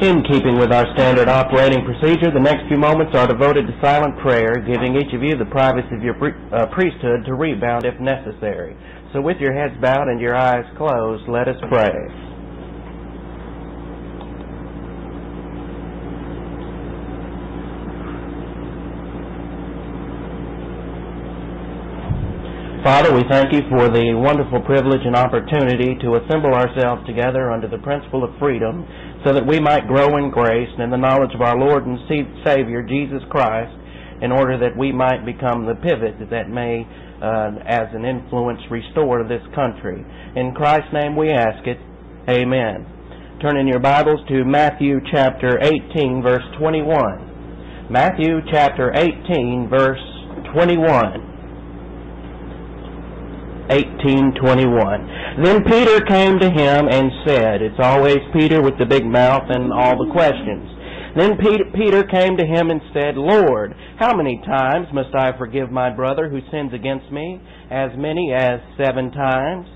In keeping with our standard operating procedure, the next few moments are devoted to silent prayer, giving each of you the privacy of your uh, priesthood to rebound if necessary. So with your heads bowed and your eyes closed, let us pray. Father, we thank you for the wonderful privilege and opportunity to assemble ourselves together under the principle of freedom so that we might grow in grace and in the knowledge of our Lord and Savior, Jesus Christ, in order that we might become the pivot that may, uh, as an influence, restore this country. In Christ's name we ask it. Amen. Turn in your Bibles to Matthew chapter 18, verse 21. Matthew chapter 18, verse 21. 18:21. Then Peter came to him and said, it's always Peter with the big mouth and all the questions. Then Peter came to him and said, Lord, how many times must I forgive my brother who sins against me? As many as seven times?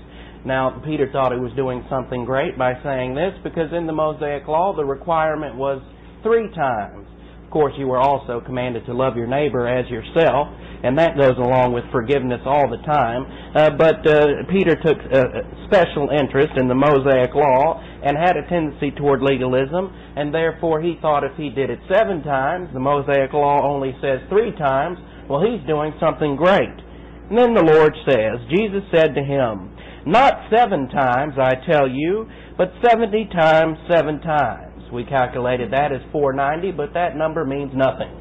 Now, Peter thought he was doing something great by saying this because in the Mosaic Law the requirement was three times. Of course, you were also commanded to love your neighbor as yourself and that goes along with forgiveness all the time. Uh, but uh, Peter took uh, special interest in the Mosaic Law and had a tendency toward legalism, and therefore he thought if he did it seven times, the Mosaic Law only says three times, well, he's doing something great. And then the Lord says, Jesus said to him, Not seven times, I tell you, but seventy times seven times. We calculated that as 490, but that number means nothing.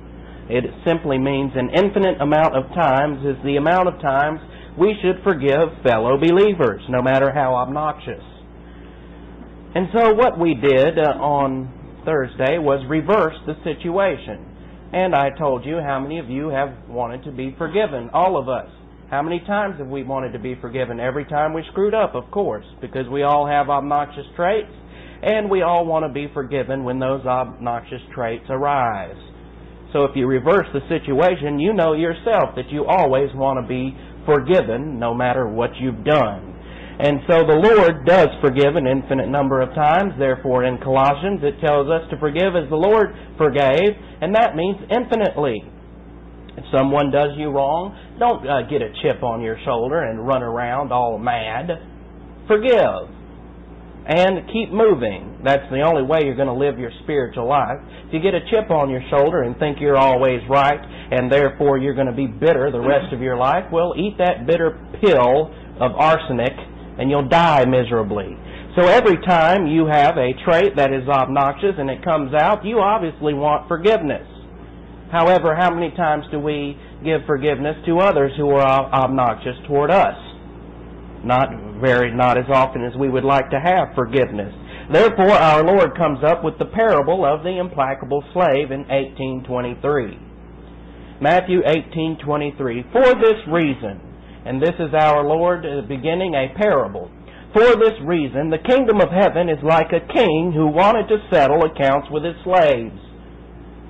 It simply means an infinite amount of times is the amount of times we should forgive fellow believers, no matter how obnoxious. And so what we did uh, on Thursday was reverse the situation. And I told you how many of you have wanted to be forgiven. All of us. How many times have we wanted to be forgiven? Every time we screwed up, of course, because we all have obnoxious traits, and we all want to be forgiven when those obnoxious traits arise. So if you reverse the situation, you know yourself that you always want to be forgiven no matter what you've done. And so the Lord does forgive an infinite number of times. Therefore, in Colossians, it tells us to forgive as the Lord forgave, and that means infinitely. If someone does you wrong, don't uh, get a chip on your shoulder and run around all mad. Forgive and keep moving. That's the only way you're going to live your spiritual life. If you get a chip on your shoulder and think you're always right and therefore you're going to be bitter the rest of your life, well, eat that bitter pill of arsenic and you'll die miserably. So every time you have a trait that is obnoxious and it comes out, you obviously want forgiveness. However, how many times do we give forgiveness to others who are obnoxious toward us? Not very, not as often as we would like to have forgiveness. Therefore, our Lord comes up with the parable of the implacable slave in 1823. Matthew 18:23. For this reason, and this is our Lord uh, beginning a parable. For this reason, the kingdom of heaven is like a king who wanted to settle accounts with his slaves.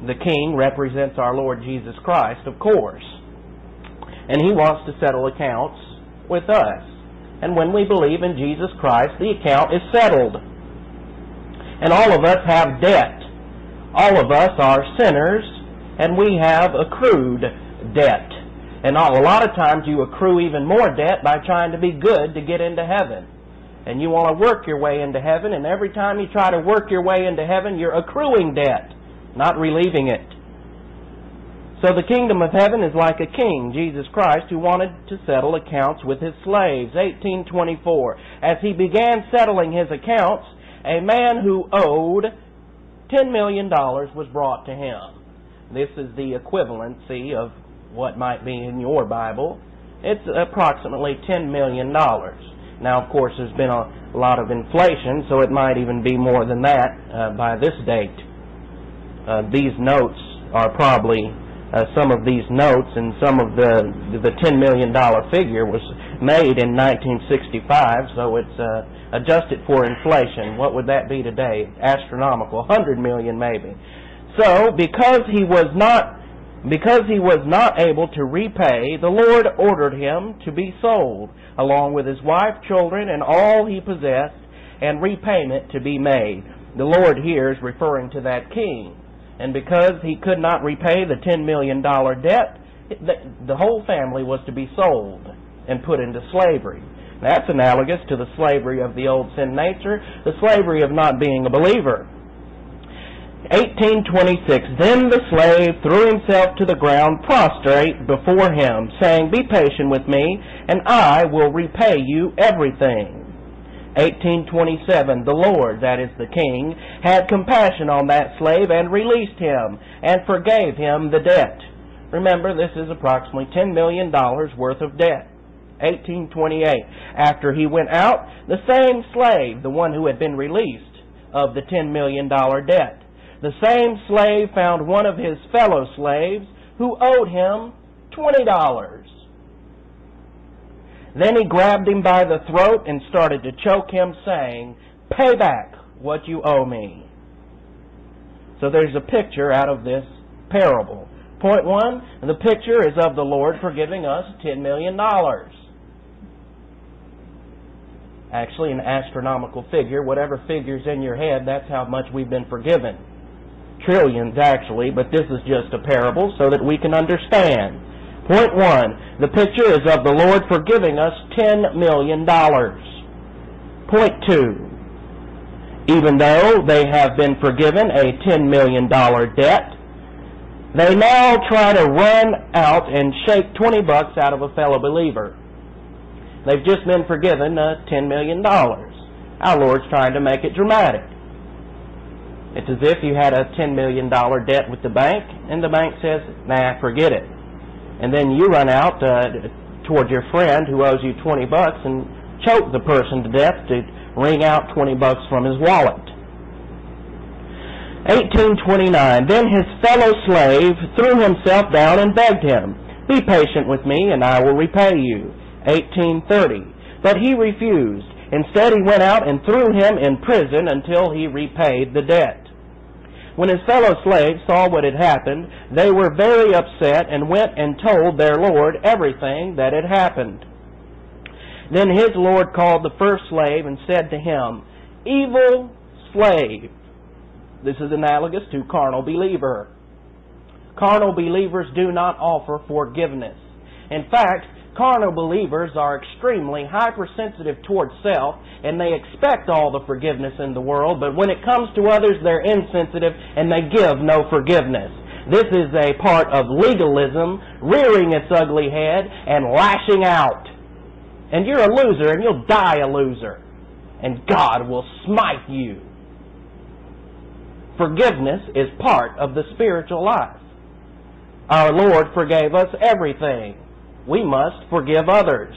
The king represents our Lord Jesus Christ, of course. And he wants to settle accounts with us. And when we believe in Jesus Christ, the account is settled. And all of us have debt. All of us are sinners, and we have accrued debt. And a lot of times you accrue even more debt by trying to be good to get into heaven. And you want to work your way into heaven, and every time you try to work your way into heaven, you're accruing debt, not relieving it. So the kingdom of heaven is like a king, Jesus Christ, who wanted to settle accounts with his slaves. 1824. As he began settling his accounts, a man who owed $10 million was brought to him. This is the equivalency of what might be in your Bible. It's approximately $10 million. Now, of course, there's been a lot of inflation, so it might even be more than that uh, by this date. Uh, these notes are probably uh, some of these notes and some of the the ten million dollar figure was made in 1965, so it's uh, adjusted for inflation. What would that be today? Astronomical, 100 million maybe. So because he was not because he was not able to repay, the Lord ordered him to be sold, along with his wife, children, and all he possessed, and repayment to be made. The Lord here is referring to that king. And because he could not repay the $10 million debt, the whole family was to be sold and put into slavery. That's analogous to the slavery of the old sin nature, the slavery of not being a believer. 1826 Then the slave threw himself to the ground prostrate before him, saying, Be patient with me, and I will repay you everything. 1827 The Lord, that is the king, had compassion on that slave and released him and forgave him the debt. Remember, this is approximately $10 million worth of debt. 1828 After he went out, the same slave, the one who had been released of the $10 million debt, the same slave found one of his fellow slaves who owed him $20. Then he grabbed him by the throat and started to choke him, saying, Pay back what you owe me. So there's a picture out of this parable. Point one, the picture is of the Lord forgiving us $10 million. Actually, an astronomical figure. Whatever figure's in your head, that's how much we've been forgiven trillions actually, but this is just a parable so that we can understand. Point one, the picture is of the Lord forgiving us $10 million. Point two, even though they have been forgiven a $10 million debt, they now try to run out and shake 20 bucks out of a fellow believer. They've just been forgiven uh, $10 million. Our Lord's trying to make it dramatic. It's as if you had a $10 million debt with the bank, and the bank says, nah, forget it. And then you run out uh, toward your friend who owes you 20 bucks and choke the person to death to wring out 20 bucks from his wallet. 1829. Then his fellow slave threw himself down and begged him, Be patient with me, and I will repay you. 1830. But he refused. Instead, he went out and threw him in prison until he repaid the debt. When his fellow slaves saw what had happened, they were very upset and went and told their Lord everything that had happened. Then his Lord called the first slave and said to him, Evil slave. This is analogous to carnal believer. Carnal believers do not offer forgiveness. In fact, carnal believers are extremely hypersensitive towards self and they expect all the forgiveness in the world, but when it comes to others, they're insensitive and they give no forgiveness. This is a part of legalism rearing its ugly head and lashing out. And you're a loser and you'll die a loser. And God will smite you. Forgiveness is part of the spiritual life. Our Lord forgave us everything we must forgive others.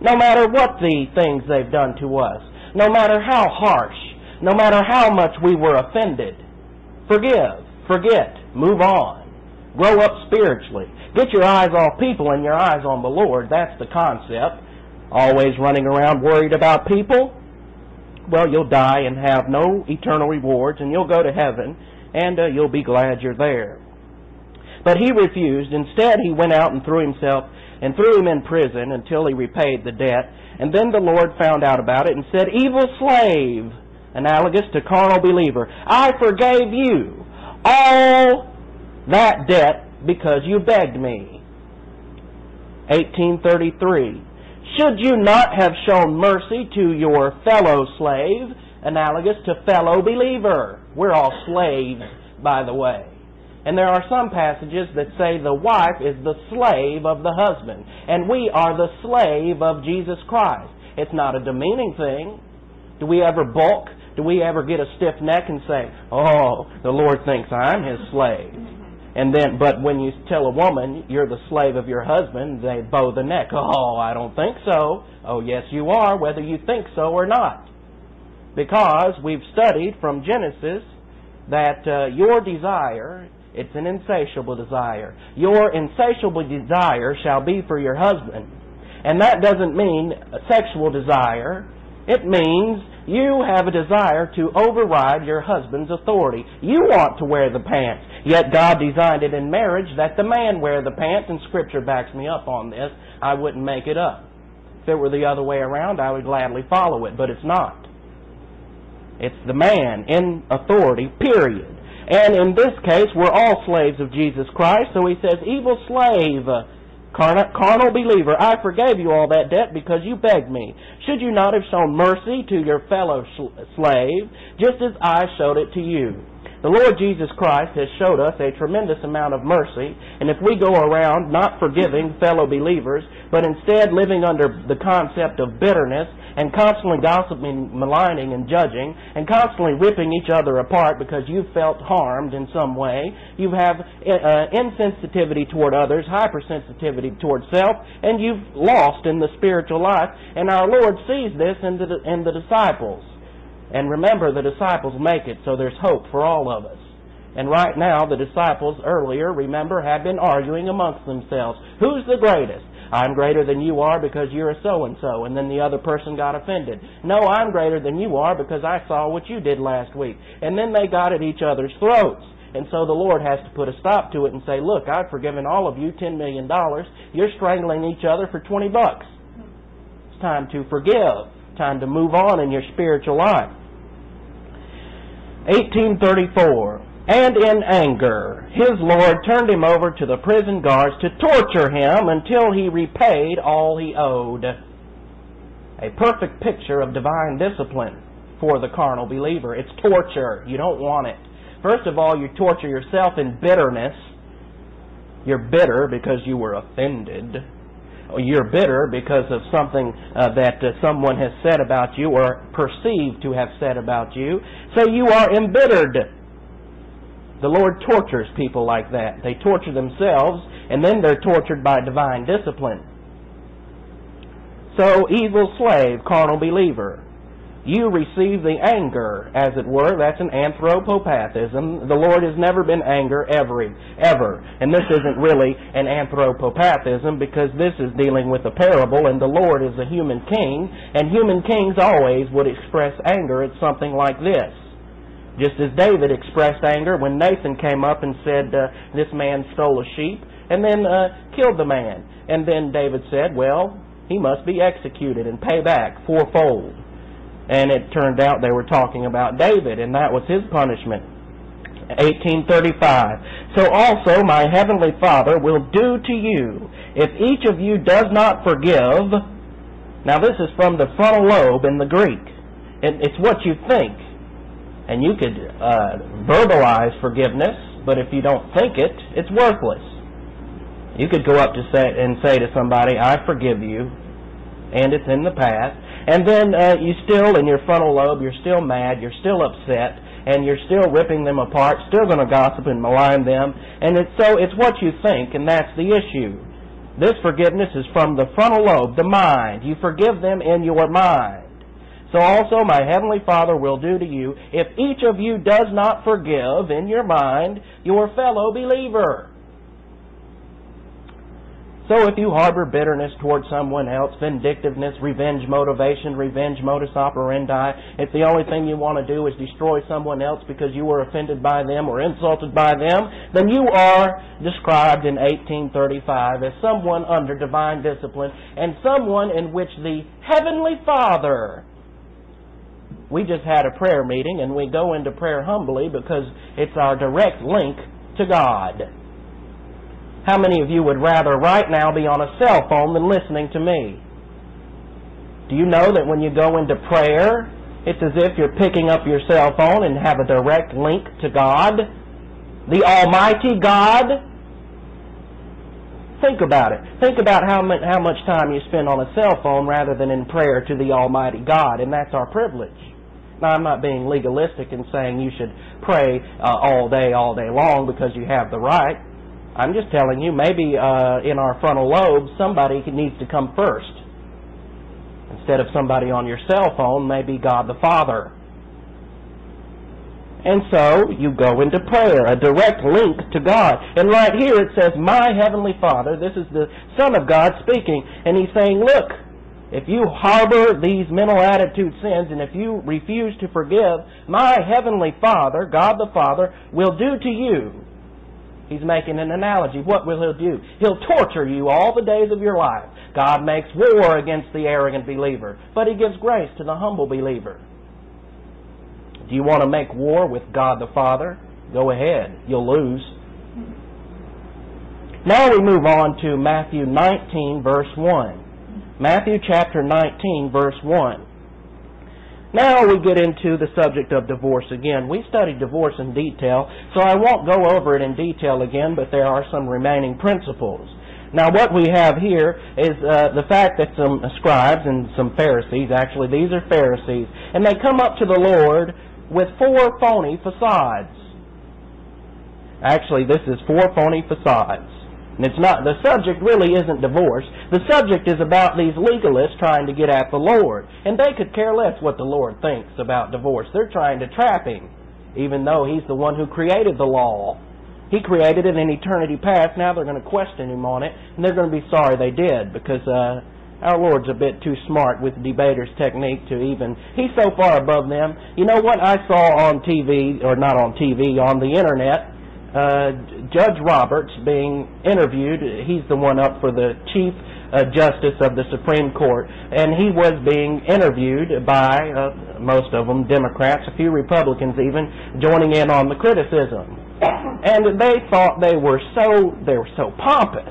No matter what the things they've done to us, no matter how harsh, no matter how much we were offended. Forgive, forget, move on. Grow up spiritually. Get your eyes off people and your eyes on the Lord. That's the concept. Always running around worried about people? Well, you'll die and have no eternal rewards, and you'll go to heaven, and uh, you'll be glad you're there. But he refused. Instead, he went out and threw himself and threw him in prison until he repaid the debt. And then the Lord found out about it and said, Evil slave, analogous to carnal believer, I forgave you all that debt because you begged me. 1833. Should you not have shown mercy to your fellow slave, analogous to fellow believer? We're all slaves, by the way. And there are some passages that say the wife is the slave of the husband. And we are the slave of Jesus Christ. It's not a demeaning thing. Do we ever balk? Do we ever get a stiff neck and say, Oh, the Lord thinks I'm his slave? And then, but when you tell a woman you're the slave of your husband, they bow the neck. Oh, I don't think so. Oh, yes, you are, whether you think so or not. Because we've studied from Genesis that uh, your desire it's an insatiable desire. Your insatiable desire shall be for your husband. And that doesn't mean sexual desire. It means you have a desire to override your husband's authority. You want to wear the pants. Yet God designed it in marriage that the man wear the pants, and Scripture backs me up on this. I wouldn't make it up. If it were the other way around, I would gladly follow it, but it's not. It's the man in authority, period. And in this case, we're all slaves of Jesus Christ. So he says, evil slave, uh, carnal believer, I forgave you all that debt because you begged me. Should you not have shown mercy to your fellow slave, just as I showed it to you? The Lord Jesus Christ has showed us a tremendous amount of mercy, and if we go around not forgiving fellow believers, but instead living under the concept of bitterness and constantly gossiping, maligning, and judging, and constantly ripping each other apart because you've felt harmed in some way, you have uh, insensitivity toward others, hypersensitivity toward self, and you've lost in the spiritual life. And our Lord sees this in the, in the disciples. And remember, the disciples make it, so there's hope for all of us. And right now, the disciples earlier, remember, had been arguing amongst themselves. Who's the greatest? I'm greater than you are because you're a so and so. And then the other person got offended. No, I'm greater than you are because I saw what you did last week. And then they got at each other's throats. And so the Lord has to put a stop to it and say, look, I've forgiven all of you $10 million. You're strangling each other for 20 bucks. It's time to forgive. Time to move on in your spiritual life. 1834. And in anger, his Lord turned him over to the prison guards to torture him until he repaid all he owed. A perfect picture of divine discipline for the carnal believer. It's torture. You don't want it. First of all, you torture yourself in bitterness. You're bitter because you were offended you're bitter because of something uh, that uh, someone has said about you or perceived to have said about you. So you are embittered. The Lord tortures people like that. They torture themselves, and then they're tortured by divine discipline. So, evil slave, carnal believer you receive the anger, as it were. That's an anthropopathism. The Lord has never been anger ever, ever. And this isn't really an anthropopathism because this is dealing with a parable and the Lord is a human king and human kings always would express anger at something like this. Just as David expressed anger when Nathan came up and said, uh, this man stole a sheep and then uh, killed the man. And then David said, well, he must be executed and pay back fourfold. And it turned out they were talking about David, and that was his punishment. 1835. So also my heavenly Father will do to you if each of you does not forgive. Now this is from the frontal lobe in the Greek. it's what you think. And you could uh, verbalize forgiveness, but if you don't think it, it's worthless. You could go up to say and say to somebody, I forgive you, and it's in the past. And then uh, you still, in your frontal lobe, you're still mad, you're still upset, and you're still ripping them apart, still going to gossip and malign them. And it's, so it's what you think, and that's the issue. This forgiveness is from the frontal lobe, the mind. You forgive them in your mind. So also my heavenly Father will do to you if each of you does not forgive in your mind your fellow believer. So if you harbor bitterness towards someone else, vindictiveness, revenge motivation, revenge modus operandi, if the only thing you want to do is destroy someone else because you were offended by them or insulted by them, then you are described in 1835 as someone under divine discipline and someone in which the Heavenly Father we just had a prayer meeting and we go into prayer humbly because it's our direct link to God. How many of you would rather right now be on a cell phone than listening to me? Do you know that when you go into prayer, it's as if you're picking up your cell phone and have a direct link to God? The Almighty God? Think about it. Think about how much, how much time you spend on a cell phone rather than in prayer to the Almighty God, and that's our privilege. Now, I'm not being legalistic in saying you should pray uh, all day, all day long because you have the right. I'm just telling you, maybe uh, in our frontal lobe, somebody needs to come first. Instead of somebody on your cell phone, maybe God the Father. And so you go into prayer, a direct link to God. And right here it says, My Heavenly Father, this is the Son of God speaking, and He's saying, Look, if you harbor these mental attitude sins and if you refuse to forgive, my Heavenly Father, God the Father, will do to you He's making an analogy. What will he do? He'll torture you all the days of your life. God makes war against the arrogant believer, but he gives grace to the humble believer. Do you want to make war with God the Father? Go ahead. You'll lose. Now we move on to Matthew 19, verse 1. Matthew chapter 19, verse 1. Now we get into the subject of divorce again. We studied divorce in detail, so I won't go over it in detail again, but there are some remaining principles. Now what we have here is uh, the fact that some scribes and some Pharisees, actually these are Pharisees, and they come up to the Lord with four phony facades. Actually, this is four phony facades. And it's not, the subject really isn't divorce. The subject is about these legalists trying to get at the Lord. And they could care less what the Lord thinks about divorce. They're trying to trap him, even though he's the one who created the law. He created it in eternity past. Now they're going to question him on it, and they're going to be sorry they did because uh, our Lord's a bit too smart with debaters' technique to even. He's so far above them. You know what I saw on TV, or not on TV, on the internet? Uh, Judge Roberts being interviewed. He's the one up for the Chief uh, Justice of the Supreme Court, and he was being interviewed by uh, most of them Democrats, a few Republicans even, joining in on the criticism. And they thought they were so they were so pompous.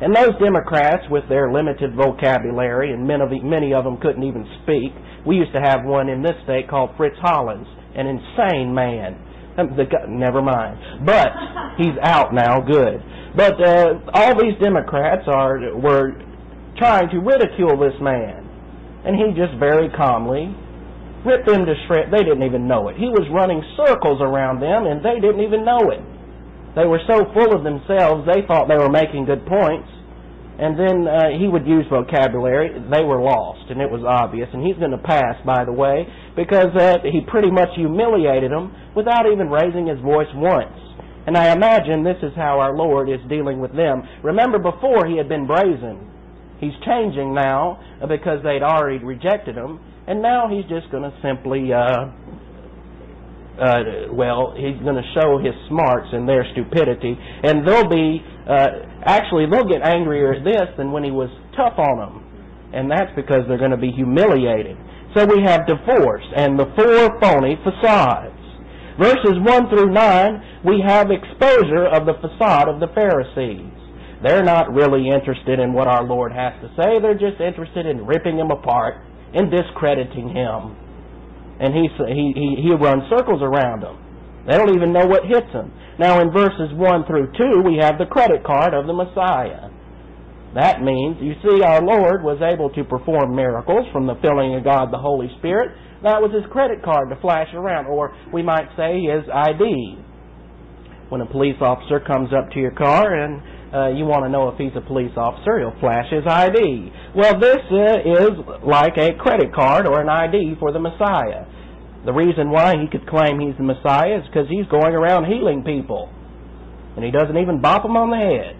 And those Democrats, with their limited vocabulary, and many of, many of them couldn't even speak. We used to have one in this state called Fritz Hollings, an insane man the, never mind. But he's out now. Good. But uh, all these Democrats are were trying to ridicule this man, and he just very calmly ripped them to shreds. They didn't even know it. He was running circles around them, and they didn't even know it. They were so full of themselves, they thought they were making good points. And then uh, he would use vocabulary. They were lost, and it was obvious. And he's going to pass, by the way, because uh, he pretty much humiliated them without even raising his voice once. And I imagine this is how our Lord is dealing with them. Remember, before he had been brazen. He's changing now because they'd already rejected him, and now he's just going to simply, uh, uh, well, he's going to show his smarts and their stupidity, and they'll be uh, actually they'll get angrier at this than when he was tough on them. And that's because they're going to be humiliated. So we have divorce and the four phony facades. Verses 1 through 9, we have exposure of the facade of the Pharisees. They're not really interested in what our Lord has to say. They're just interested in ripping him apart and discrediting him. And he, he, he, he runs circles around them. They don't even know what hits them. Now in verses 1 through 2, we have the credit card of the Messiah. That means, you see, our Lord was able to perform miracles from the filling of God the Holy Spirit. That was his credit card to flash around, or we might say his ID. When a police officer comes up to your car and uh, you want to know if he's a police officer, he'll flash his ID. Well, this uh, is like a credit card or an ID for the Messiah. The reason why he could claim he's the Messiah is because he's going around healing people. And he doesn't even bop them on the head.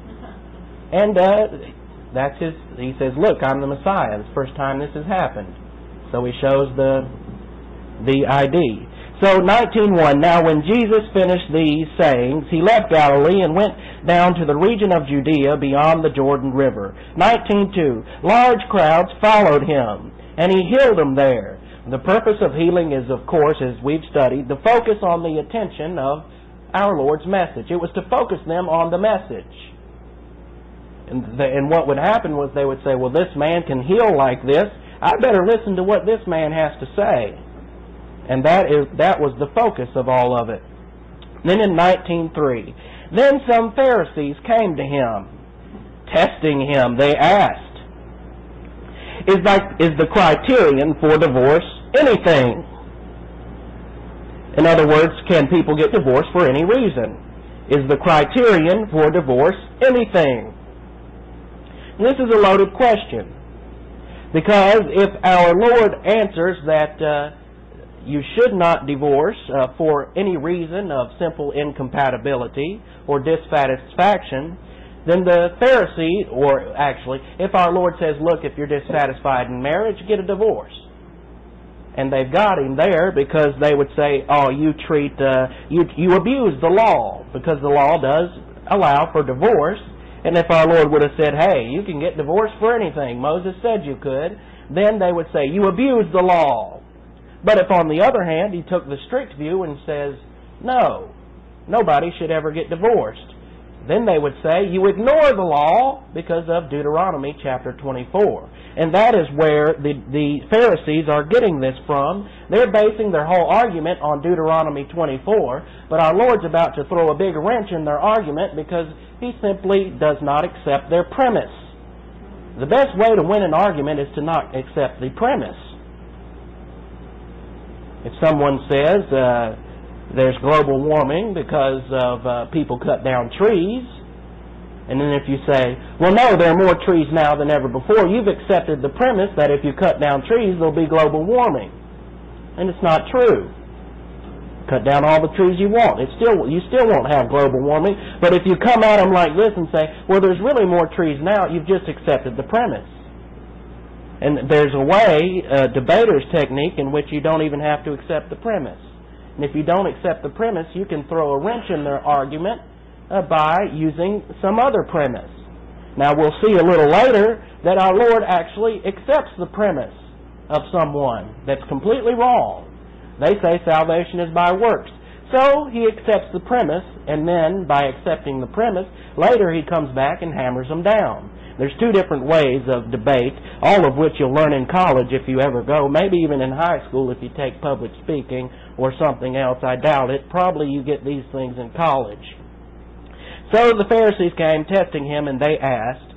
And uh, that's his, he says, look, I'm the Messiah. It's the first time this has happened. So he shows the, the ID. So 19.1, Now when Jesus finished these sayings, he left Galilee and went down to the region of Judea beyond the Jordan River. 19.2, Large crowds followed him, and he healed them there. The purpose of healing is, of course, as we've studied, the focus on the attention of our Lord's message. It was to focus them on the message. And, the, and what would happen was they would say, well, this man can heal like this. I better listen to what this man has to say. And that is that was the focus of all of it. Then in 19.3, then some Pharisees came to him, testing him. They asked, is, like, is the criterion for divorce anything? In other words, can people get divorced for any reason? Is the criterion for divorce anything? This is a loaded question. Because if our Lord answers that uh, you should not divorce uh, for any reason of simple incompatibility or dissatisfaction, then the Pharisee, or actually, if our Lord says, look, if you're dissatisfied in marriage, get a divorce. And they've got him there because they would say, oh, you treat, uh, you, you abuse the law, because the law does allow for divorce. And if our Lord would have said, hey, you can get divorced for anything, Moses said you could, then they would say, you abuse the law. But if on the other hand he took the strict view and says, no, nobody should ever get divorced, then they would say you ignore the law because of Deuteronomy chapter 24. And that is where the, the Pharisees are getting this from. They're basing their whole argument on Deuteronomy 24, but our Lord's about to throw a big wrench in their argument because he simply does not accept their premise. The best way to win an argument is to not accept the premise. If someone says, uh, there's global warming because of uh, people cut down trees. And then if you say, well, no, there are more trees now than ever before, you've accepted the premise that if you cut down trees, there'll be global warming. And it's not true. Cut down all the trees you want. It's still, you still won't have global warming. But if you come at them like this and say, well, there's really more trees now, you've just accepted the premise. And there's a way, a debater's technique, in which you don't even have to accept the premise. And if you don't accept the premise, you can throw a wrench in their argument uh, by using some other premise. Now we'll see a little later that our Lord actually accepts the premise of someone that's completely wrong. They say salvation is by works. So he accepts the premise, and then by accepting the premise, later he comes back and hammers them down. There's two different ways of debate, all of which you'll learn in college if you ever go, maybe even in high school if you take public speaking or something else. I doubt it. Probably you get these things in college. So the Pharisees came testing him and they asked,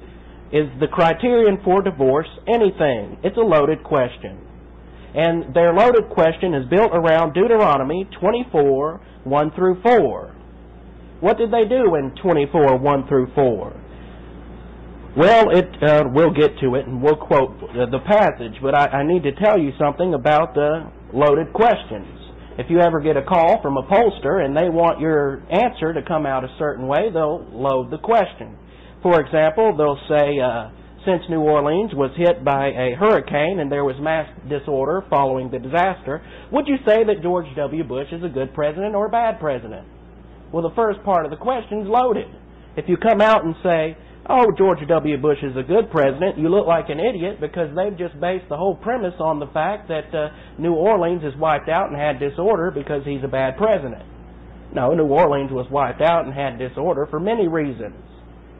Is the criterion for divorce anything? It's a loaded question. And their loaded question is built around Deuteronomy 24, 1 through 4. What did they do in 24, 1 through 4? Well, it uh, we'll get to it and we'll quote the passage, but I, I need to tell you something about the loaded questions. If you ever get a call from a pollster and they want your answer to come out a certain way, they'll load the question. For example, they'll say, uh, since New Orleans was hit by a hurricane and there was mass disorder following the disaster, would you say that George W. Bush is a good president or a bad president? Well, the first part of the question is loaded. If you come out and say, oh, George W. Bush is a good president, you look like an idiot because they've just based the whole premise on the fact that uh, New Orleans is wiped out and had disorder because he's a bad president. No, New Orleans was wiped out and had disorder for many reasons.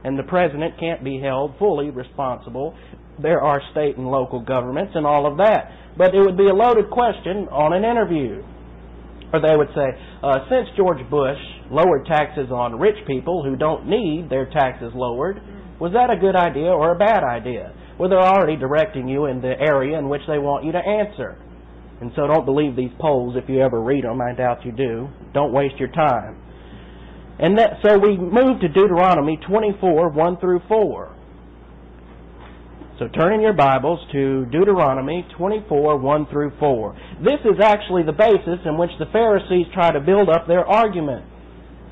And the president can't be held fully responsible. There are state and local governments and all of that. But it would be a loaded question on an interview. Or they would say, uh, since George Bush lowered taxes on rich people who don't need their taxes lowered, was that a good idea or a bad idea? Well, they're already directing you in the area in which they want you to answer. And so don't believe these polls if you ever read them. I doubt you do. Don't waste your time. And that, so we move to Deuteronomy 24, 1 through 4. So turn in your Bibles to Deuteronomy 24, 1 through 4. This is actually the basis in which the Pharisees try to build up their argument.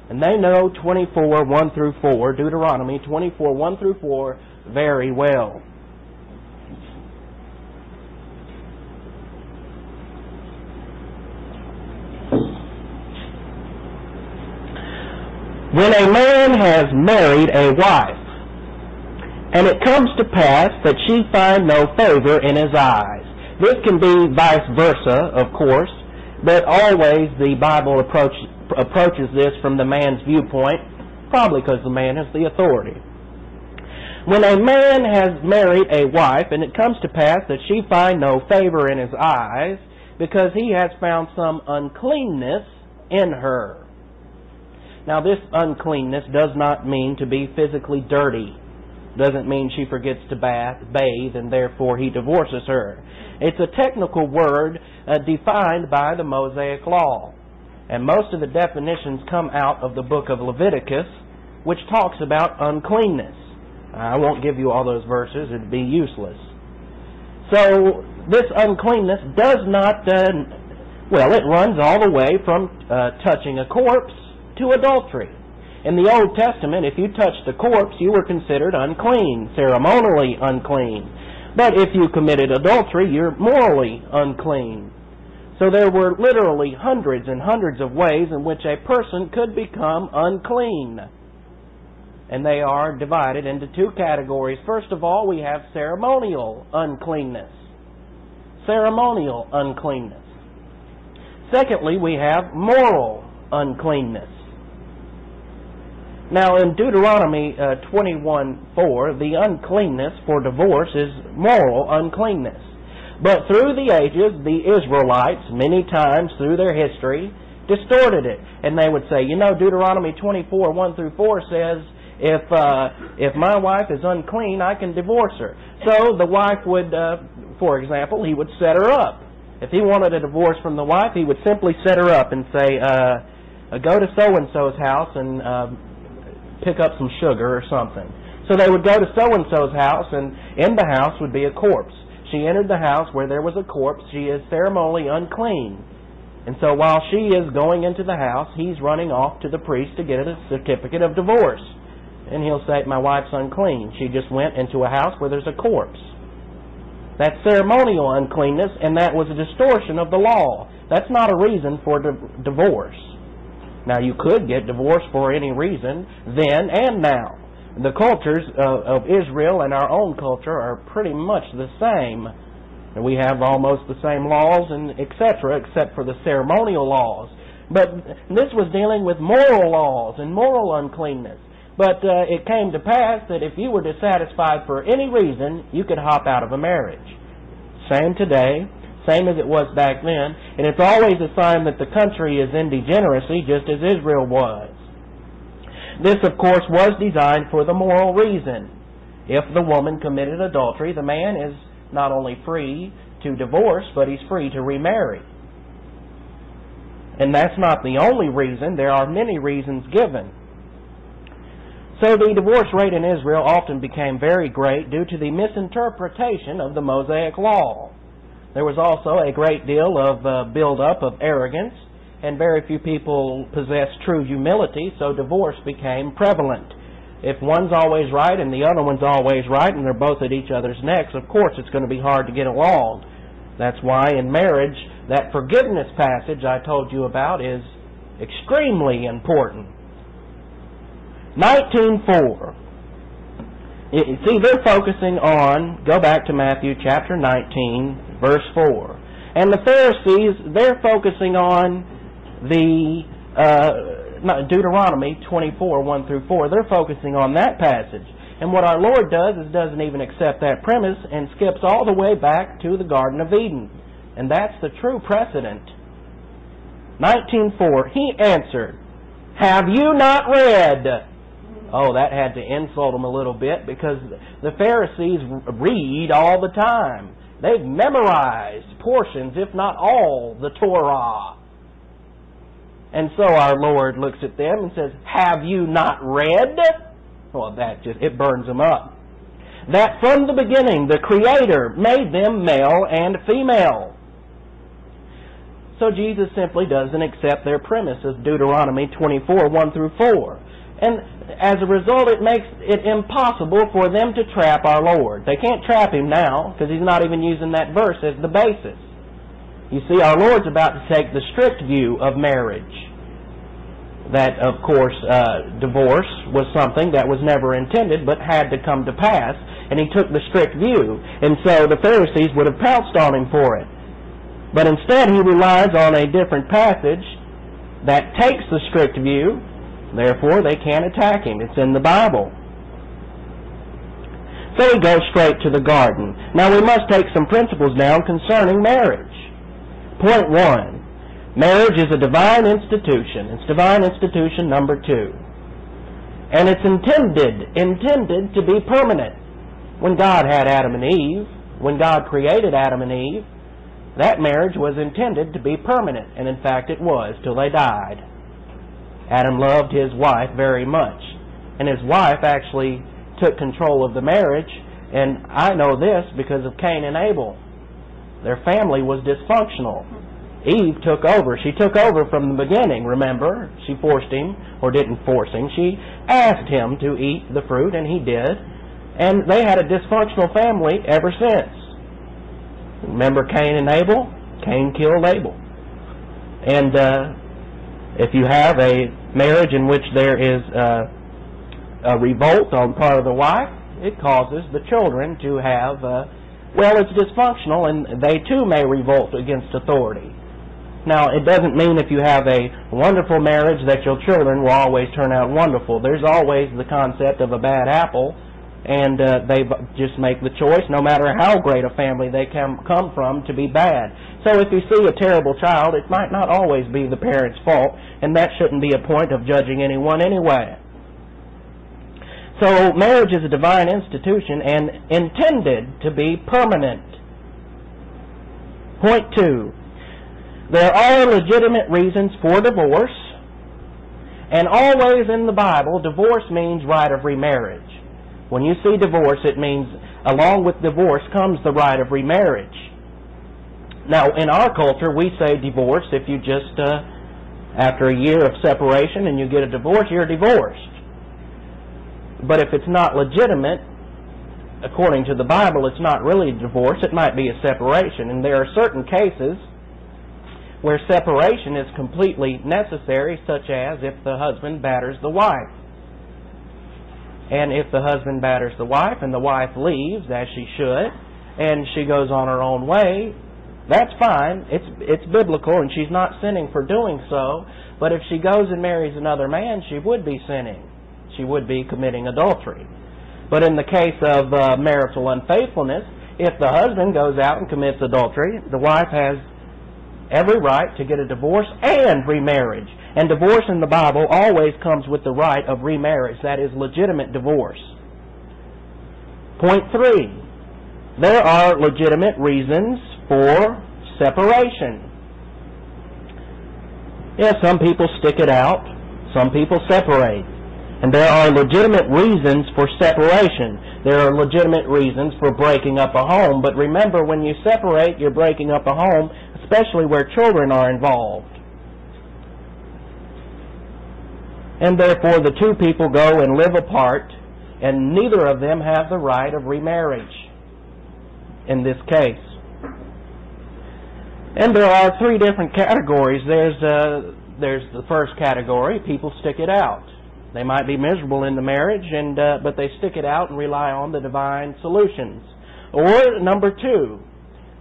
And they know 24, 1 through 4, Deuteronomy 24, 1 through 4, very well. When a man has married a wife, and it comes to pass that she find no favor in his eyes. This can be vice versa, of course, but always the Bible approach, approaches this from the man's viewpoint, probably because the man has the authority. When a man has married a wife, and it comes to pass that she find no favor in his eyes, because he has found some uncleanness in her. Now, this uncleanness does not mean to be physically dirty. Doesn't mean she forgets to bath, bathe, and therefore he divorces her. It's a technical word uh, defined by the Mosaic Law. And most of the definitions come out of the book of Leviticus, which talks about uncleanness. I won't give you all those verses, it'd be useless. So, this uncleanness does not, uh, well, it runs all the way from uh, touching a corpse to adultery. In the Old Testament, if you touched a corpse, you were considered unclean, ceremonially unclean. But if you committed adultery, you're morally unclean. So there were literally hundreds and hundreds of ways in which a person could become unclean. And they are divided into two categories. First of all, we have ceremonial uncleanness. Ceremonial uncleanness. Secondly, we have moral uncleanness. Now, in Deuteronomy uh, 21:4, the uncleanness for divorce is moral uncleanness. But through the ages, the Israelites, many times through their history, distorted it. And they would say, you know, Deuteronomy 24, 1 through 4 says, if, uh, if my wife is unclean, I can divorce her. So the wife would, uh, for example, he would set her up. If he wanted a divorce from the wife, he would simply set her up and say, uh, go to so-and-so's house and uh, pick up some sugar or something. So they would go to so-and-so's house, and in the house would be a corpse. She entered the house where there was a corpse. She is ceremonially unclean. And so while she is going into the house, he's running off to the priest to get a certificate of divorce. And he'll say, My wife's unclean. She just went into a house where there's a corpse. That's ceremonial uncleanness, and that was a distortion of the law. That's not a reason for di- divorce. Now, you could get divorced for any reason then and now. The cultures of, of Israel and our own culture are pretty much the same. We have almost the same laws and etc., except for the ceremonial laws. But this was dealing with moral laws and moral uncleanness. But uh, it came to pass that if you were dissatisfied for any reason, you could hop out of a marriage. Same today, same as it was back then, and it's always a sign that the country is in degeneracy, just as Israel was. This, of course, was designed for the moral reason. If the woman committed adultery, the man is not only free to divorce, but he's free to remarry. And that's not the only reason. There are many reasons given. So the divorce rate in Israel often became very great due to the misinterpretation of the Mosaic Law. There was also a great deal of uh, build-up of arrogance, and very few people possessed true humility, so divorce became prevalent if one's always right and the other one's always right and they're both at each other's necks, of course it's going to be hard to get along. That's why in marriage, that forgiveness passage I told you about is extremely important. 19.4. See, they're focusing on, go back to Matthew chapter 19, verse 4. And the Pharisees, they're focusing on the uh, Deuteronomy 24, 1 through 4. They're focusing on that passage. And what our Lord does is doesn't even accept that premise and skips all the way back to the Garden of Eden. And that's the true precedent. 19.4, He answered, Have you not read? Oh, that had to insult them a little bit because the Pharisees read all the time. They've memorized portions, if not all, the Torah. And so our Lord looks at them and says, Have you not read? Well, that just, it burns them up. That from the beginning the Creator made them male and female. So Jesus simply doesn't accept their premise of Deuteronomy 24, 1 through 4. And as a result, it makes it impossible for them to trap our Lord. They can't trap him now because he's not even using that verse as the basis. You see, our Lord's about to take the strict view of marriage. That, of course, uh, divorce was something that was never intended but had to come to pass, and he took the strict view. And so the Pharisees would have pounced on him for it. But instead, he relies on a different passage that takes the strict view, therefore they can't attack him. It's in the Bible. So he goes straight to the garden. Now we must take some principles down concerning marriage. Point one, marriage is a divine institution. It's divine institution number two. And it's intended, intended to be permanent. When God had Adam and Eve, when God created Adam and Eve, that marriage was intended to be permanent, and in fact it was till they died. Adam loved his wife very much, and his wife actually took control of the marriage, and I know this because of Cain and Abel. Their family was dysfunctional. Eve took over. She took over from the beginning, remember? She forced him, or didn't force him. She asked him to eat the fruit, and he did. And they had a dysfunctional family ever since. Remember Cain and Abel? Cain killed Abel. And uh, if you have a marriage in which there is uh, a revolt on part of the wife, it causes the children to have uh, well, it's dysfunctional, and they too may revolt against authority. Now, it doesn't mean if you have a wonderful marriage that your children will always turn out wonderful. There's always the concept of a bad apple, and uh, they just make the choice, no matter how great a family they come come from, to be bad. So if you see a terrible child, it might not always be the parent's fault, and that shouldn't be a point of judging anyone anyway. So marriage is a divine institution and intended to be permanent. Point two. There are legitimate reasons for divorce, and always in the Bible, divorce means right of remarriage. When you see divorce, it means along with divorce comes the right of remarriage. Now, in our culture, we say divorce if you just, uh, after a year of separation and you get a divorce, you're divorced. But if it's not legitimate, according to the Bible, it's not really a divorce, it might be a separation. And there are certain cases where separation is completely necessary, such as if the husband batters the wife. And if the husband batters the wife and the wife leaves, as she should, and she goes on her own way, that's fine. It's it's biblical, and she's not sinning for doing so. But if she goes and marries another man, she would be sinning. She would be committing adultery. But in the case of uh, marital unfaithfulness, if the husband goes out and commits adultery, the wife has every right to get a divorce and remarriage. And divorce in the Bible always comes with the right of remarriage. That is legitimate divorce. Point three. There are legitimate reasons for separation. Yes, some people stick it out. Some people separate. And there are legitimate reasons for separation. There are legitimate reasons for breaking up a home. But remember, when you separate, you're breaking up a home, especially where children are involved. And therefore, the two people go and live apart, and neither of them have the right of remarriage in this case. And there are three different categories. There's, uh, there's the first category, people stick it out. They might be miserable in the marriage, and uh, but they stick it out and rely on the divine solutions. Or number two,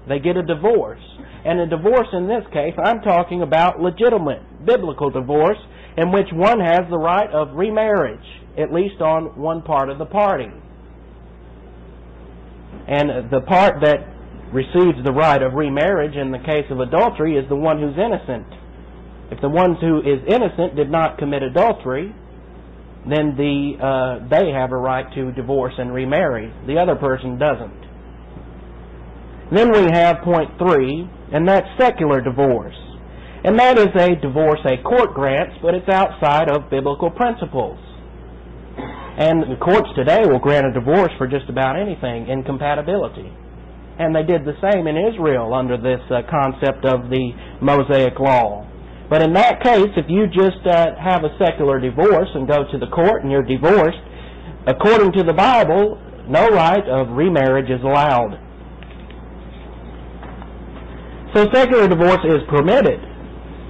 they get a divorce. And a divorce in this case, I'm talking about legitimate biblical divorce in which one has the right of remarriage, at least on one part of the party. And the part that receives the right of remarriage in the case of adultery is the one who's innocent. If the one who is innocent did not commit adultery, then the uh, they have a right to divorce and remarry. The other person doesn't. Then we have point three, and that's secular divorce. And that is a divorce a court grants, but it's outside of biblical principles. And the courts today will grant a divorce for just about anything, incompatibility. And they did the same in Israel under this uh, concept of the Mosaic Law. But in that case, if you just uh, have a secular divorce and go to the court and you're divorced, according to the Bible, no right of remarriage is allowed. So secular divorce is permitted.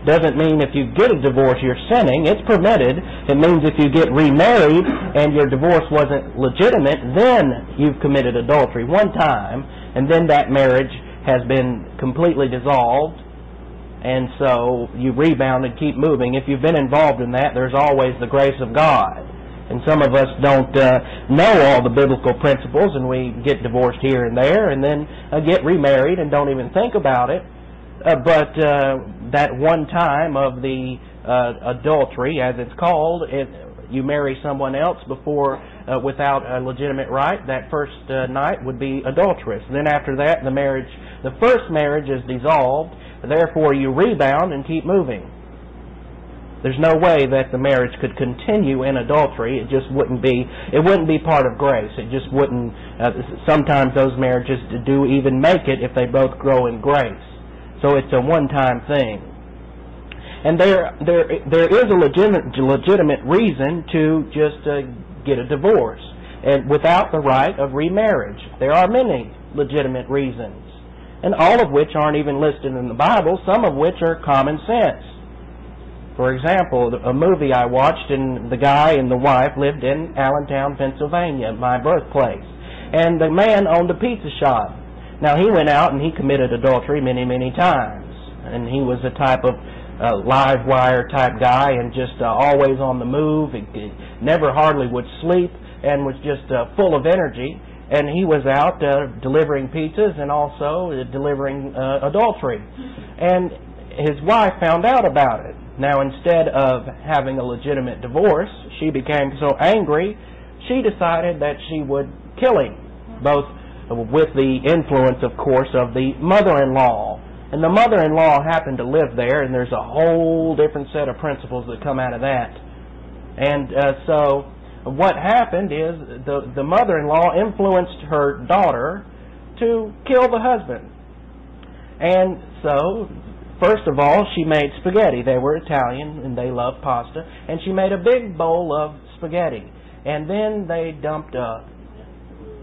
Doesn't mean if you get a divorce you're sinning. It's permitted. It means if you get remarried and your divorce wasn't legitimate, then you've committed adultery one time, and then that marriage has been completely dissolved, and so you rebound and keep moving. If you've been involved in that, there's always the grace of God. And some of us don't uh, know all the biblical principles, and we get divorced here and there, and then uh, get remarried and don't even think about it. Uh, but uh, that one time of the uh, adultery, as it's called, it, you marry someone else before uh, without a legitimate right. That first uh, night would be adulterous. Then after that, the marriage, the first marriage is dissolved, Therefore, you rebound and keep moving. There's no way that the marriage could continue in adultery. It just wouldn't be. It wouldn't be part of grace. It just wouldn't. Uh, sometimes those marriages do even make it if they both grow in grace. So it's a one-time thing. And there, there, there is a legitimate, legitimate reason to just uh, get a divorce, and without the right of remarriage. There are many legitimate reasons and all of which aren't even listed in the Bible, some of which are common sense. For example, a movie I watched, and the guy and the wife lived in Allentown, Pennsylvania, my birthplace. And the man owned a pizza shop. Now, he went out and he committed adultery many, many times. and he was a type of uh, live wire type guy and just uh, always on the move. He, he never hardly would sleep and was just uh, full of energy. And he was out uh, delivering pizzas and also uh, delivering uh, adultery. And his wife found out about it. Now, instead of having a legitimate divorce, she became so angry, she decided that she would kill him, both with the influence, of course, of the mother-in-law. And the mother-in-law happened to live there, and there's a whole different set of principles that come out of that. And uh, so what happened is the, the mother-in-law influenced her daughter to kill the husband. And so, first of all, she made spaghetti. They were Italian and they loved pasta. And she made a big bowl of spaghetti. And then they dumped a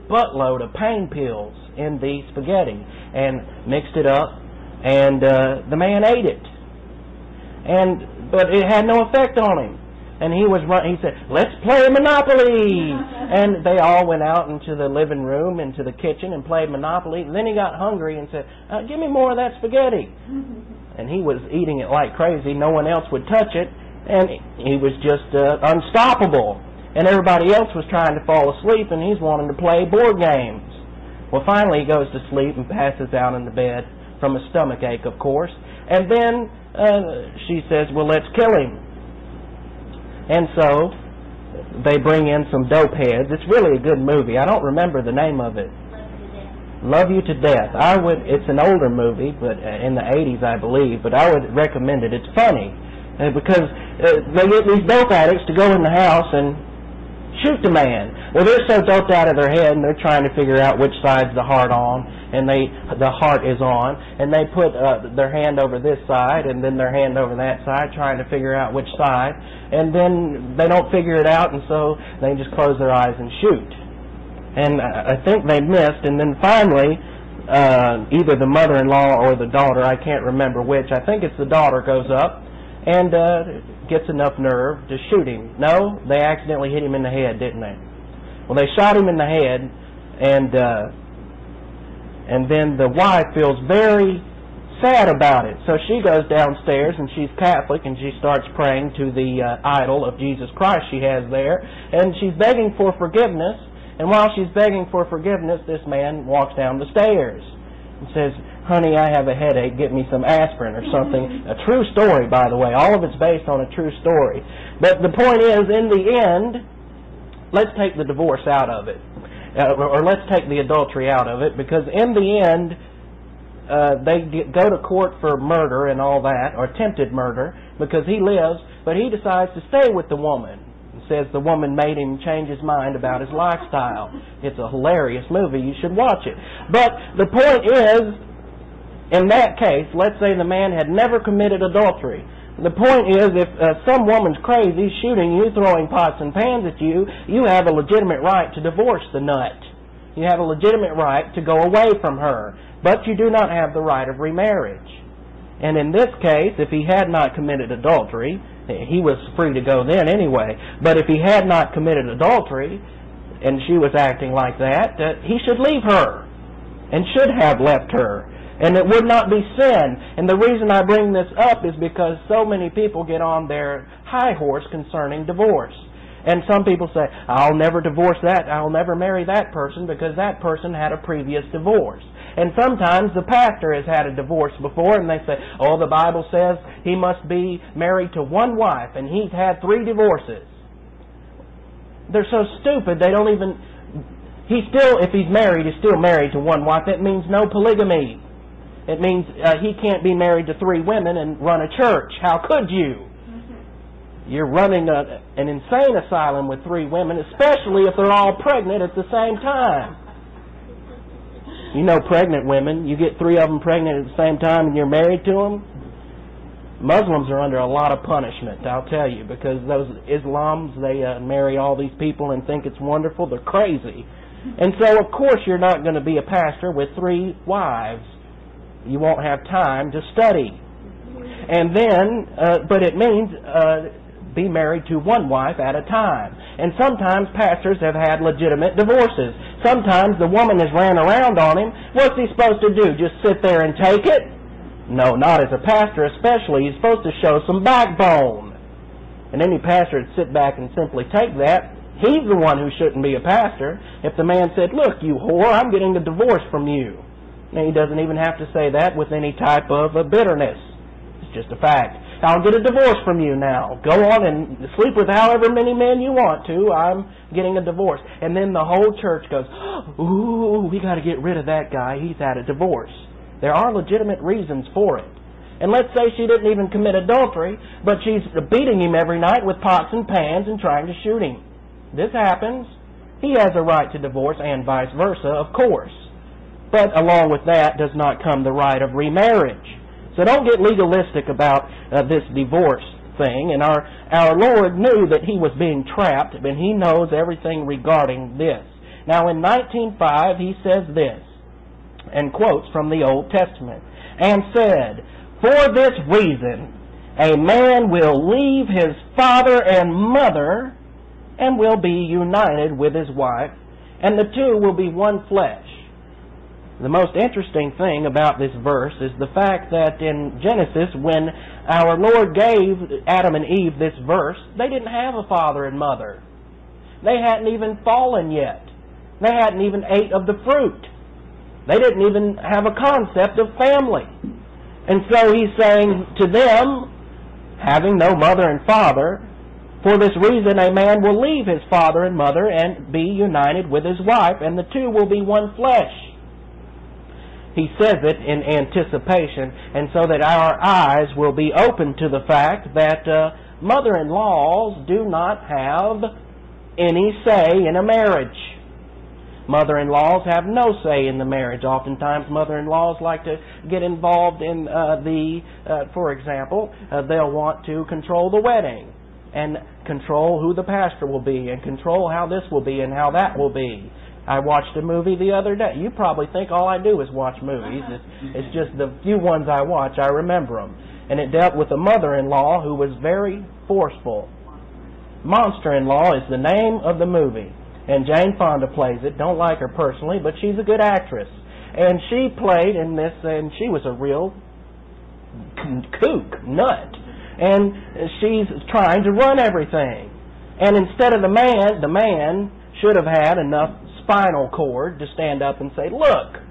buttload of pain pills in the spaghetti and mixed it up. And uh, the man ate it. And but it had no effect on him and he was run, he said, "Let's play Monopoly." and they all went out into the living room, into the kitchen, and played Monopoly. And then he got hungry and said, uh, "Give me more of that spaghetti." and he was eating it like crazy. No one else would touch it, and he was just uh, unstoppable. And everybody else was trying to fall asleep, and he's wanting to play board games. Well, finally he goes to sleep and passes out in the bed from a stomach ache, of course. And then uh, she says, "Well, let's kill him." And so they bring in some dope heads. It's really a good movie. I don't remember the name of it. Love You to Death. I would. It's an older movie, but uh, in the 80s, I believe. But I would recommend it. It's funny uh, because uh, they get these dope addicts to go in the house and shoot the man. Well, they're so doped out of their head, and they're trying to figure out which side's the heart on, and they the heart is on, and they put uh, their hand over this side, and then their hand over that side, trying to figure out which side, and then they don't figure it out, and so they just close their eyes and shoot. And I think they missed, and then finally, uh, either the mother-in-law or the daughter, I can't remember which. I think it's the daughter goes up and uh, gets enough nerve to shoot him. No, they accidentally hit him in the head, didn't they? Well, they shot him in the head, and uh, and then the wife feels very sad about it. So she goes downstairs, and she's Catholic, and she starts praying to the uh, idol of Jesus Christ she has there, and she's begging for forgiveness. And while she's begging for forgiveness, this man walks down the stairs and says, honey, I have a headache, get me some aspirin or something. A true story, by the way. All of it's based on a true story. But the point is, in the end, let's take the divorce out of it. Uh, or let's take the adultery out of it, because in the end, uh, they get, go to court for murder and all that, or attempted murder, because he lives, but he decides to stay with the woman. Says the woman made him change his mind about his lifestyle. It's a hilarious movie. You should watch it. But the point is, in that case, let's say the man had never committed adultery. The point is, if uh, some woman's crazy, shooting you, throwing pots and pans at you, you have a legitimate right to divorce the nut. You have a legitimate right to go away from her. But you do not have the right of remarriage. And in this case, if he had not committed adultery, he was free to go then anyway. But if he had not committed adultery, and she was acting like that, uh, he should leave her, and should have left her and it would not be sin. And the reason I bring this up is because so many people get on their high horse concerning divorce. And some people say, I'll never divorce that, I'll never marry that person because that person had a previous divorce. And sometimes the pastor has had a divorce before and they say, oh, the Bible says he must be married to one wife and he's had three divorces. They're so stupid they don't even, he still, if he's married, is still married to one wife. That means no polygamy. It means uh, he can't be married to three women and run a church. How could you? You're running a, an insane asylum with three women, especially if they're all pregnant at the same time. You know pregnant women, you get three of them pregnant at the same time and you're married to them. Muslims are under a lot of punishment, I'll tell you, because those Islams, they uh, marry all these people and think it's wonderful. They're crazy. And so, of course, you're not going to be a pastor with three wives you won't have time to study. And then, uh, but it means uh, be married to one wife at a time. And sometimes pastors have had legitimate divorces. Sometimes the woman has ran around on him. What's he supposed to do? Just sit there and take it? No, not as a pastor especially. He's supposed to show some backbone. And any pastor would sit back and simply take that. He's the one who shouldn't be a pastor. If the man said, look, you whore, I'm getting a divorce from you. He doesn't even have to say that with any type of bitterness. It's just a fact. I'll get a divorce from you now. Go on and sleep with however many men you want to. I'm getting a divorce. And then the whole church goes, ooh, we got to get rid of that guy. He's had a divorce. There are legitimate reasons for it. And let's say she didn't even commit adultery, but she's beating him every night with pots and pans and trying to shoot him. This happens. He has a right to divorce and vice versa, of course. But along with that does not come the right of remarriage. So don't get legalistic about uh, this divorce thing. And our, our Lord knew that he was being trapped, and he knows everything regarding this. Now in 19.5 he says this, and quotes from the Old Testament, and said, For this reason a man will leave his father and mother and will be united with his wife, and the two will be one flesh. The most interesting thing about this verse is the fact that in Genesis, when our Lord gave Adam and Eve this verse, they didn't have a father and mother. They hadn't even fallen yet. They hadn't even ate of the fruit. They didn't even have a concept of family. And so he's saying to them, having no mother and father, for this reason a man will leave his father and mother and be united with his wife, and the two will be one flesh. He says it in anticipation, and so that our eyes will be open to the fact that uh, mother-in-laws do not have any say in a marriage. Mother-in-laws have no say in the marriage. Oftentimes, mother-in-laws like to get involved in uh, the, uh, for example, uh, they'll want to control the wedding and control who the pastor will be and control how this will be and how that will be. I watched a movie the other day. You probably think all I do is watch movies. Uh-huh. It's, it's just the few ones I watch, I remember them. And it dealt with a mother-in-law who was very forceful. Monster-in-Law is the name of the movie. And Jane Fonda plays it. Don't like her personally, but she's a good actress. And she played in this, and she was a real kook, nut. And she's trying to run everything. And instead of the man, the man should have had enough spinal cord to stand up and say, look,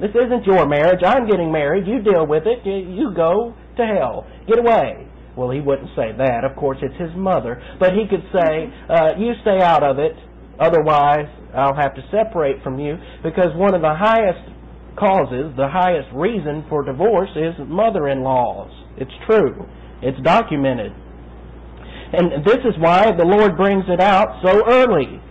this isn't your marriage. I'm getting married. You deal with it. You go to hell. Get away. Well, he wouldn't say that. Of course, it's his mother. But he could say, uh, you stay out of it. Otherwise, I'll have to separate from you. Because one of the highest causes, the highest reason for divorce is mother-in-laws. It's true. It's documented. And this is why the Lord brings it out so early.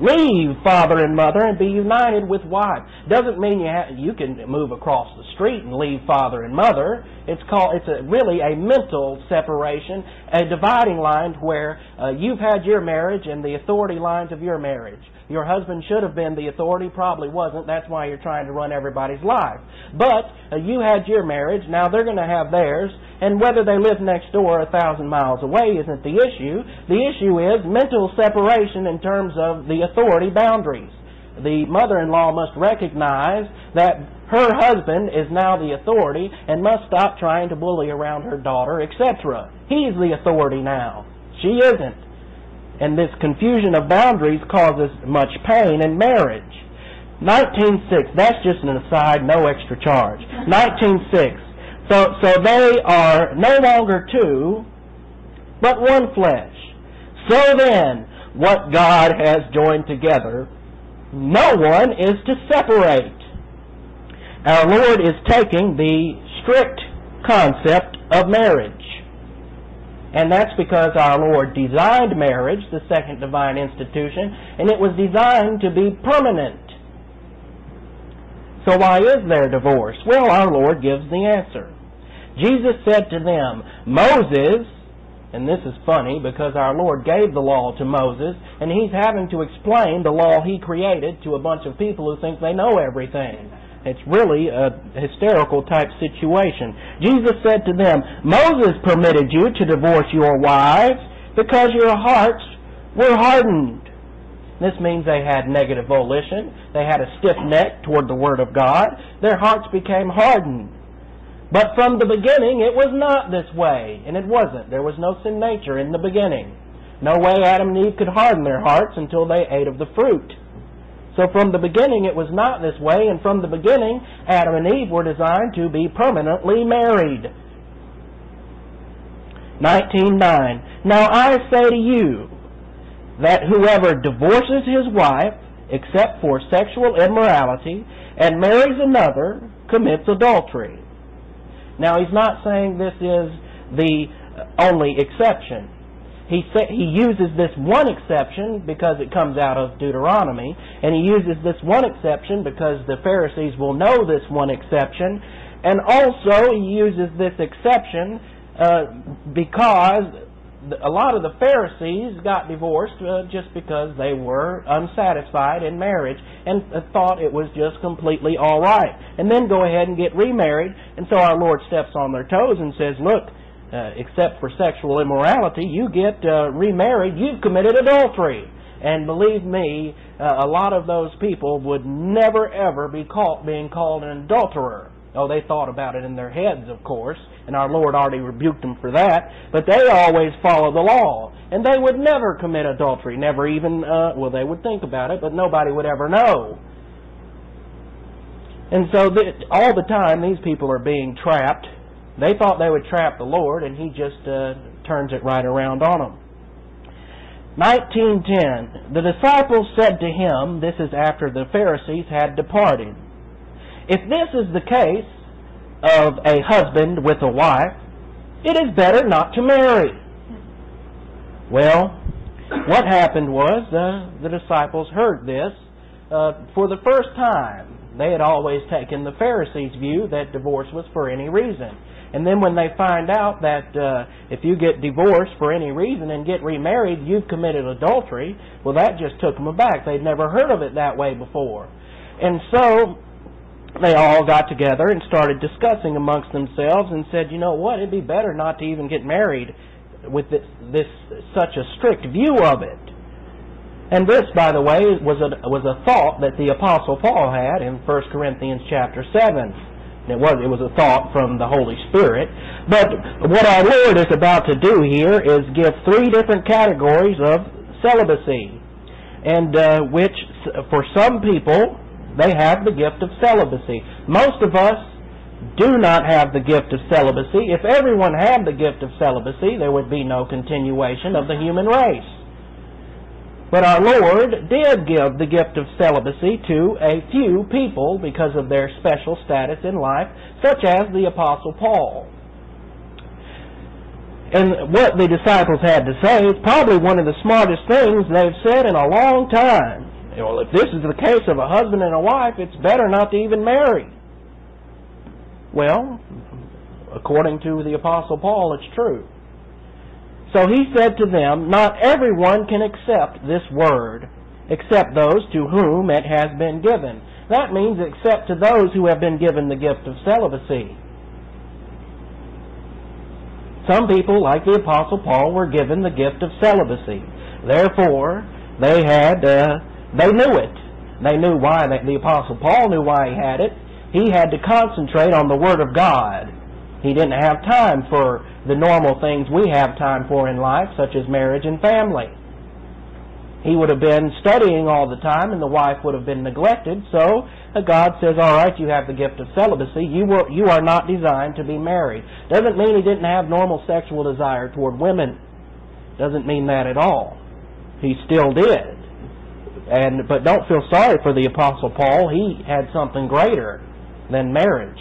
Leave father and mother and be united with wife. Doesn't mean you have, you can move across the street and leave father and mother. It's called it's a, really a mental separation, a dividing line where uh, you've had your marriage and the authority lines of your marriage. Your husband should have been the authority, probably wasn't. That's why you're trying to run everybody's life. But uh, you had your marriage, now they're going to have theirs, and whether they live next door a thousand miles away isn't the issue. The issue is mental separation in terms of the authority boundaries. The mother-in-law must recognize that her husband is now the authority and must stop trying to bully around her daughter, etc. He's the authority now. She isn't. And this confusion of boundaries causes much pain in marriage. 19.6, that's just an aside, no extra charge. 19.6, so, so they are no longer two, but one flesh. So then, what God has joined together, no one is to separate. Our Lord is taking the strict concept of marriage. And that's because our Lord designed marriage, the second divine institution, and it was designed to be permanent. So why is there divorce? Well, our Lord gives the answer. Jesus said to them, Moses, and this is funny because our Lord gave the law to Moses, and he's having to explain the law he created to a bunch of people who think they know everything. It's really a hysterical type situation. Jesus said to them, Moses permitted you to divorce your wives because your hearts were hardened. This means they had negative volition. They had a stiff neck toward the Word of God. Their hearts became hardened. But from the beginning it was not this way, and it wasn't. There was no sin nature in the beginning. No way Adam and Eve could harden their hearts until they ate of the fruit. So from the beginning it was not this way, and from the beginning Adam and Eve were designed to be permanently married. 19.9 Now I say to you that whoever divorces his wife, except for sexual immorality, and marries another, commits adultery. Now he's not saying this is the only exception. He he uses this one exception because it comes out of Deuteronomy, and he uses this one exception because the Pharisees will know this one exception, and also he uses this exception uh, because a lot of the Pharisees got divorced uh, just because they were unsatisfied in marriage and thought it was just completely all right, and then go ahead and get remarried. And so our Lord steps on their toes and says, "Look." uh, except for sexual immorality, you get uh, remarried, you've committed adultery. And believe me, uh, a lot of those people would never ever be caught being called an adulterer. Oh, they thought about it in their heads, of course, and our Lord already rebuked them for that. But they always follow the law, and they would never commit adultery. Never even, uh, well, they would think about it, but nobody would ever know. And so th- all the time, these people are being trapped they thought they would trap the Lord, and He just uh, turns it right around on them. 1910. The disciples said to him, this is after the Pharisees had departed, If this is the case of a husband with a wife, it is better not to marry. Well, what happened was uh, the disciples heard this uh, for the first time. They had always taken the Pharisees' view that divorce was for any reason. And then when they find out that uh, if you get divorced for any reason and get remarried, you've committed adultery, well, that just took them aback. They'd never heard of it that way before. And so they all got together and started discussing amongst themselves and said, you know what, it'd be better not to even get married with this, this such a strict view of it. And this, by the way, was a, was a thought that the Apostle Paul had in 1 Corinthians chapter 7. It was, it was a thought from the Holy Spirit. But what our Lord is about to do here is give three different categories of celibacy. And uh, which, for some people, they have the gift of celibacy. Most of us do not have the gift of celibacy. If everyone had the gift of celibacy, there would be no continuation of the human race. But our Lord did give the gift of celibacy to a few people because of their special status in life, such as the Apostle Paul. And what the disciples had to say is probably one of the smartest things they've said in a long time. Well, if this is the case of a husband and a wife, it's better not to even marry. Well, according to the Apostle Paul, it's true. So he said to them, Not everyone can accept this word, except those to whom it has been given. That means except to those who have been given the gift of celibacy. Some people, like the Apostle Paul, were given the gift of celibacy. Therefore, they had, uh, they knew it. They knew why. The Apostle Paul knew why he had it. He had to concentrate on the Word of God. He didn't have time for the normal things we have time for in life, such as marriage and family. He would have been studying all the time, and the wife would have been neglected. So God says, "All right, you have the gift of celibacy. You were, you are not designed to be married." Doesn't mean he didn't have normal sexual desire toward women. Doesn't mean that at all. He still did. And but don't feel sorry for the apostle Paul. He had something greater than marriage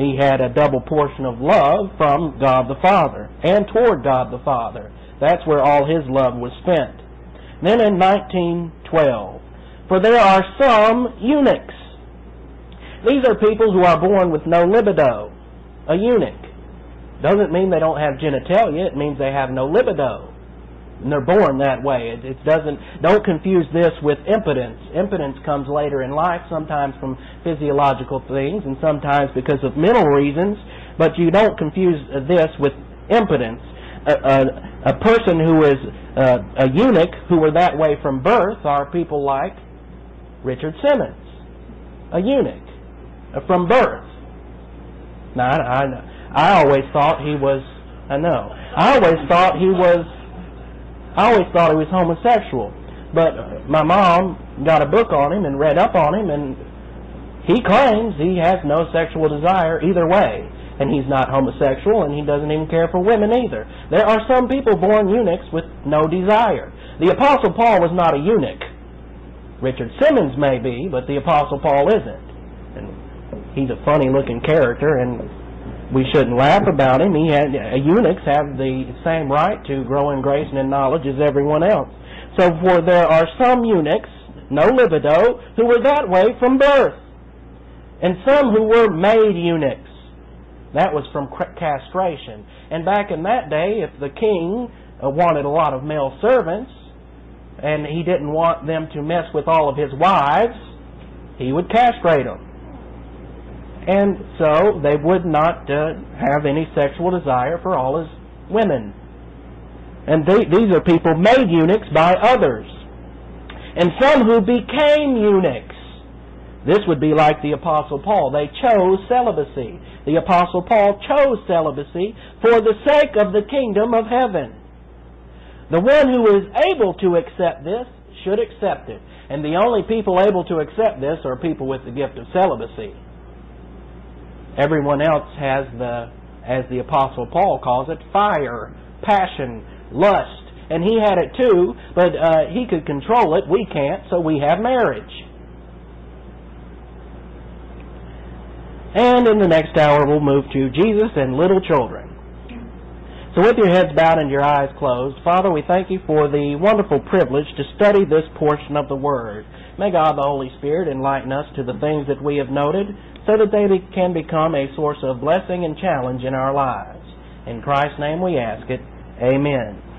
he had a double portion of love from God the Father and toward God the Father. That's where all his love was spent. Then in 1912, for there are some eunuchs. These are people who are born with no libido. A eunuch. Doesn't mean they don't have genitalia, it means they have no libido. And they're born that way. It, it doesn't. Don't confuse this with impotence. Impotence comes later in life, sometimes from physiological things, and sometimes because of mental reasons. But you don't confuse this with impotence. A, a, a person who is uh, a eunuch who were that way from birth are people like Richard Simmons, a eunuch uh, from birth. Now, I, I, I always thought he was, I know, I always thought he was, I always thought he was homosexual. But uh, my mom got a book on him and read up on him, and he claims he has no sexual desire either way. And he's not homosexual, and he doesn't even care for women either. There are some people born eunuchs with no desire. The Apostle Paul was not a eunuch. Richard Simmons may be, but the Apostle Paul isn't. And he's a funny looking character, and we shouldn't laugh about him. He had uh, eunuchs have the same right to grow in grace and in knowledge as everyone else. So for there are some eunuchs, no libido, who were that way from birth, and some who were made eunuchs. That was from castration. And back in that day, if the king uh, wanted a lot of male servants, and he didn't want them to mess with all of his wives, he would castrate them. And so they would not uh, have any sexual desire for all his women. And they, these are people made eunuchs by others. And some who became eunuchs. This would be like the Apostle Paul. They chose celibacy. The Apostle Paul chose celibacy for the sake of the kingdom of heaven. The one who is able to accept this should accept it. And the only people able to accept this are people with the gift of celibacy. Everyone else has the, as the Apostle Paul calls it, fire, passion, lust. And he had it too, but uh, he could control it. We can't, so we have marriage. And in the next hour, we'll move to Jesus and little children. So with your heads bowed and your eyes closed, Father, we thank you for the wonderful privilege to study this portion of the Word. May God the Holy Spirit enlighten us to the things that we have noted so that they can become a source of blessing and challenge in our lives. In Christ's name we ask it. Amen.